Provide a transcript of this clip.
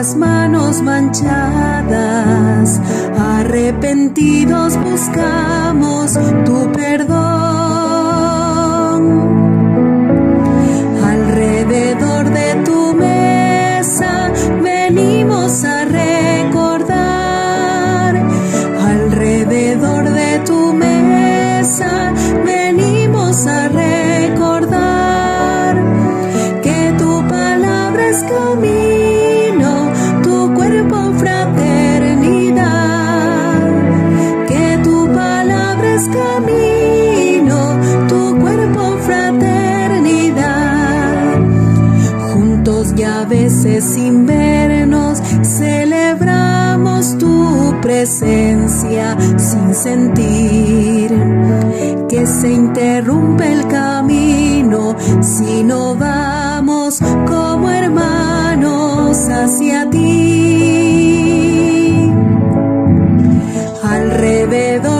Nuestras manos manchadas, arrepentidos buscamos tu perdón. sin vernos, celebramos tu presencia sin sentir que se interrumpe el camino si no vamos como hermanos hacia ti. Alrededor